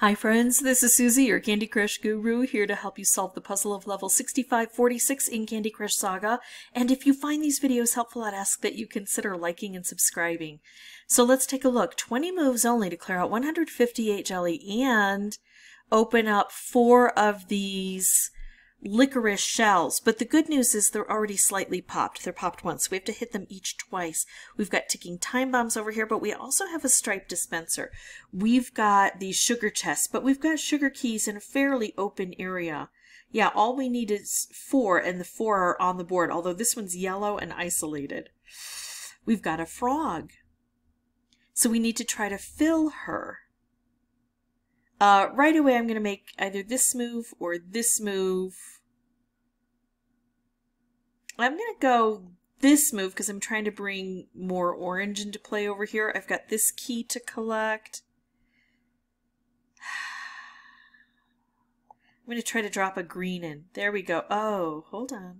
Hi friends, this is Suzy, your Candy Crush guru, here to help you solve the puzzle of level 6546 in Candy Crush Saga. And if you find these videos helpful, I'd ask that you consider liking and subscribing. So let's take a look. 20 moves only to clear out 158 jelly and open up four of these licorice shells. But the good news is they're already slightly popped. They're popped once. We have to hit them each twice. We've got ticking time bombs over here, but we also have a stripe dispenser. We've got these sugar chests, but we've got sugar keys in a fairly open area. Yeah, all we need is four, and the four are on the board, although this one's yellow and isolated. We've got a frog. So we need to try to fill her. Uh, right away, I'm going to make either this move or this move. I'm going to go this move because I'm trying to bring more orange into play over here. I've got this key to collect. I'm going to try to drop a green in. There we go. Oh, hold on.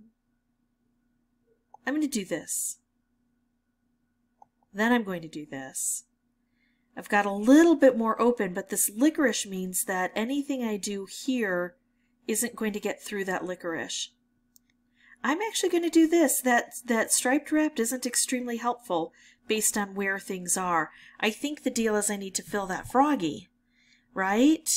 I'm going to do this. Then I'm going to do this. I've got a little bit more open, but this licorice means that anything I do here isn't going to get through that licorice. I'm actually going to do this. That, that striped wrapped isn't extremely helpful based on where things are. I think the deal is I need to fill that froggy, right?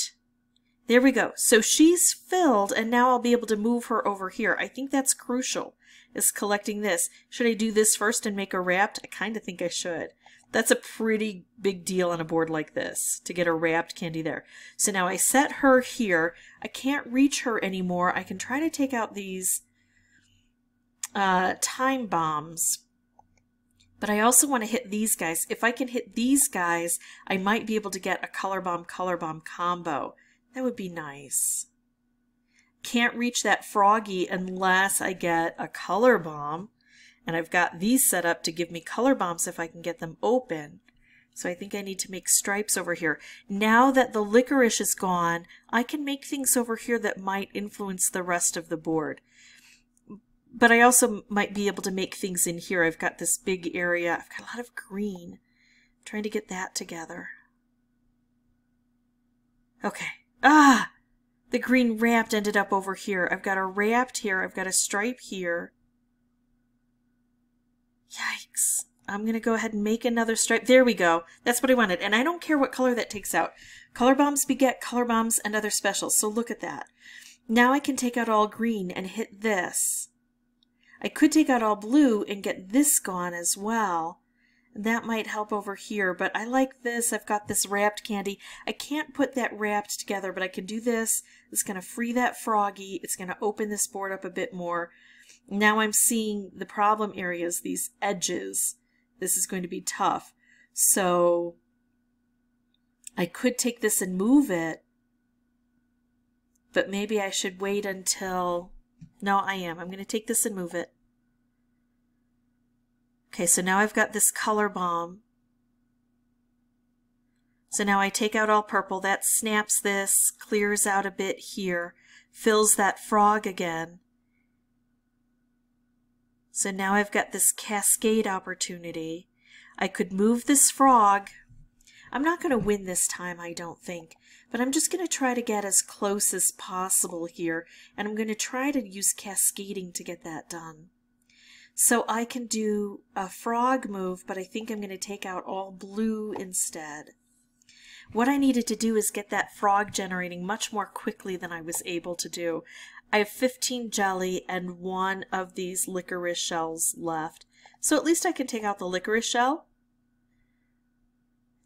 There we go. So she's filled, and now I'll be able to move her over here. I think that's crucial, is collecting this. Should I do this first and make her wrapped? I kind of think I should. That's a pretty big deal on a board like this to get a wrapped candy there. So now I set her here. I can't reach her anymore. I can try to take out these uh, time bombs. But I also want to hit these guys. If I can hit these guys, I might be able to get a color bomb, color bomb combo. That would be nice. Can't reach that froggy unless I get a color bomb. And I've got these set up to give me color bombs if I can get them open. So I think I need to make stripes over here. Now that the licorice is gone, I can make things over here that might influence the rest of the board. But I also might be able to make things in here. I've got this big area. I've got a lot of green. I'm trying to get that together. Okay. Ah! The green wrapped ended up over here. I've got a wrapped here. I've got a stripe here. Yikes. I'm going to go ahead and make another stripe. There we go. That's what I wanted. And I don't care what color that takes out. Color bombs beget color bombs and other specials. So look at that. Now I can take out all green and hit this. I could take out all blue and get this gone as well. That might help over here, but I like this. I've got this wrapped candy. I can't put that wrapped together, but I can do this. It's going to free that froggy. It's going to open this board up a bit more. Now I'm seeing the problem areas, these edges. This is going to be tough. So I could take this and move it, but maybe I should wait until... No, I am. I'm going to take this and move it. Okay, so now I've got this color bomb. So now I take out all purple. That snaps this, clears out a bit here, fills that frog again. So now I've got this cascade opportunity. I could move this frog. I'm not going to win this time, I don't think, but I'm just going to try to get as close as possible here, and I'm going to try to use cascading to get that done. So I can do a frog move, but I think I'm going to take out all blue instead. What I needed to do is get that frog generating much more quickly than I was able to do. I have 15 jelly and one of these licorice shells left. So at least I can take out the licorice shell.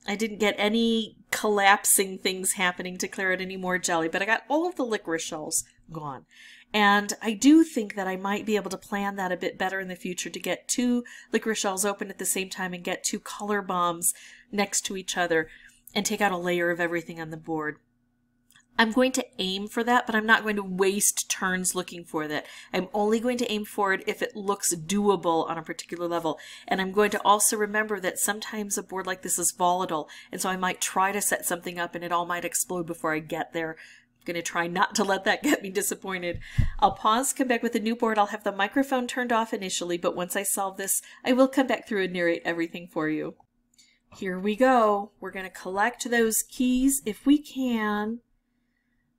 I didn't get any collapsing things happening to clear out any more jelly, but I got all of the licorice shells gone. And I do think that I might be able to plan that a bit better in the future to get two licorice shells open at the same time and get two color bombs next to each other and take out a layer of everything on the board. I'm going to aim for that, but I'm not going to waste turns looking for that. I'm only going to aim for it if it looks doable on a particular level. And I'm going to also remember that sometimes a board like this is volatile, and so I might try to set something up and it all might explode before I get there. I'm going to try not to let that get me disappointed. I'll pause, come back with a new board. I'll have the microphone turned off initially, but once I solve this, I will come back through and narrate everything for you. Here we go. We're going to collect those keys if we can.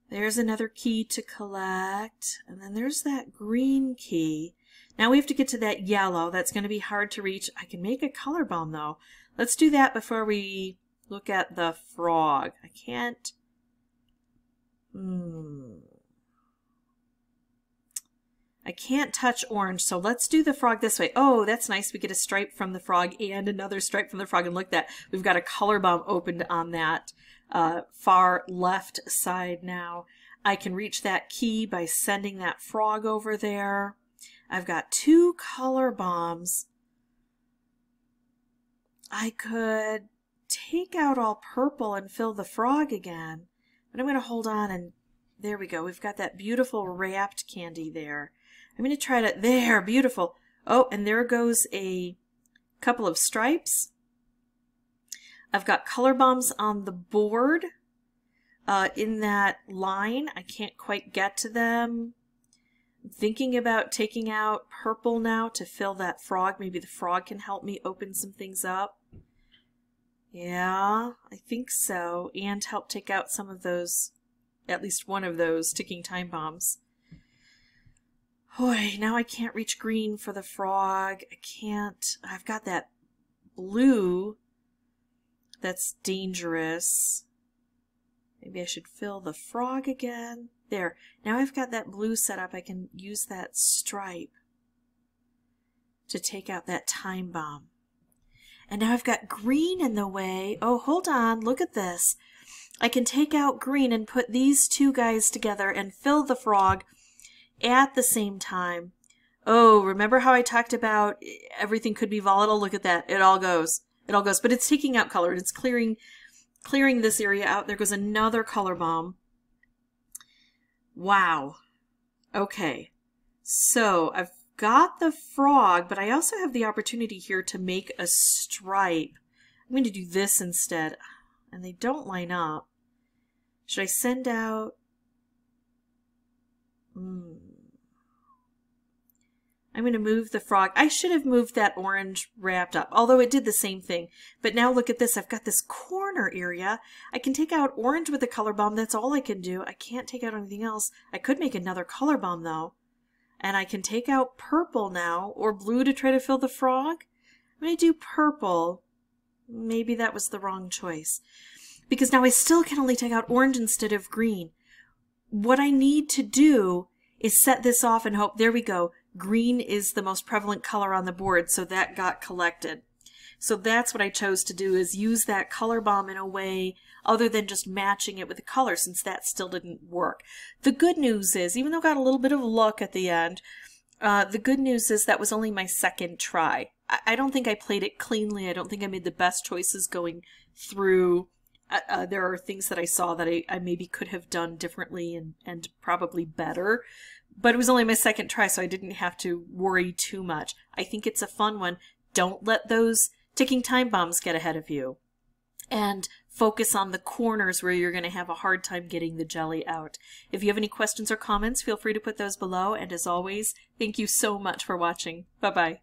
There's another key to collect. And then there's that green key. Now we have to get to that yellow. That's going to be hard to reach. I can make a color bomb though. Let's do that before we look at the frog. I can't. Hmm. I can't touch orange, so let's do the frog this way. Oh, that's nice. We get a stripe from the frog and another stripe from the frog. And look at that. We've got a color bomb opened on that uh, far left side now. I can reach that key by sending that frog over there. I've got two color bombs. I could take out all purple and fill the frog again. But I'm going to hold on and there we go. We've got that beautiful wrapped candy there. I'm going to try to, there, beautiful. Oh, and there goes a couple of stripes. I've got color bombs on the board uh, in that line. I can't quite get to them. I'm thinking about taking out purple now to fill that frog. Maybe the frog can help me open some things up. Yeah, I think so. And help take out some of those, at least one of those ticking time bombs. Boy, now I can't reach green for the frog. I can't. I've got that blue that's dangerous. Maybe I should fill the frog again. There. Now I've got that blue set up. I can use that stripe to take out that time bomb. And now I've got green in the way. Oh, hold on. Look at this. I can take out green and put these two guys together and fill the frog at the same time. Oh, remember how I talked about everything could be volatile? Look at that. It all goes. It all goes. But it's taking out color. It's clearing clearing this area out. There goes another color bomb. Wow. Okay. So I've got the frog, but I also have the opportunity here to make a stripe. I'm going to do this instead. And they don't line up. Should I send out... I'm going to move the frog. I should have moved that orange wrapped up, although it did the same thing. But now look at this. I've got this corner area. I can take out orange with a color bomb. That's all I can do. I can't take out anything else. I could make another color bomb, though. And I can take out purple now, or blue to try to fill the frog. I'm going to do purple. Maybe that was the wrong choice. Because now I still can only take out orange instead of green. What I need to do is set this off and hope, there we go, green is the most prevalent color on the board, so that got collected. So that's what I chose to do is use that color bomb in a way other than just matching it with the color since that still didn't work. The good news is, even though I got a little bit of luck at the end, uh, the good news is that was only my second try. I, I, don't think I played it cleanly. I don't think I made the best choices going through. Uh, uh, there are things that I saw that I, I maybe could have done differently and, and probably better. But it was only my second try, so I didn't have to worry too much. I think it's a fun one. Don't let those ticking time bombs get ahead of you. And focus on the corners where you're going to have a hard time getting the jelly out. If you have any questions or comments, feel free to put those below. And as always, thank you so much for watching. Bye-bye.